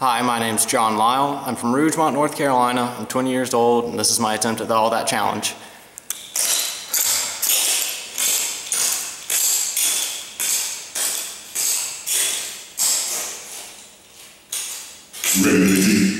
Hi, my name's John Lyle. I'm from Rougemont, North Carolina. I'm 20 years old, and this is my attempt at the All That Challenge. Ready.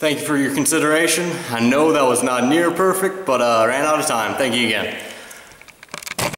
for your consideration. I know that was not near perfect, but uh, ran out of time. Thank you again.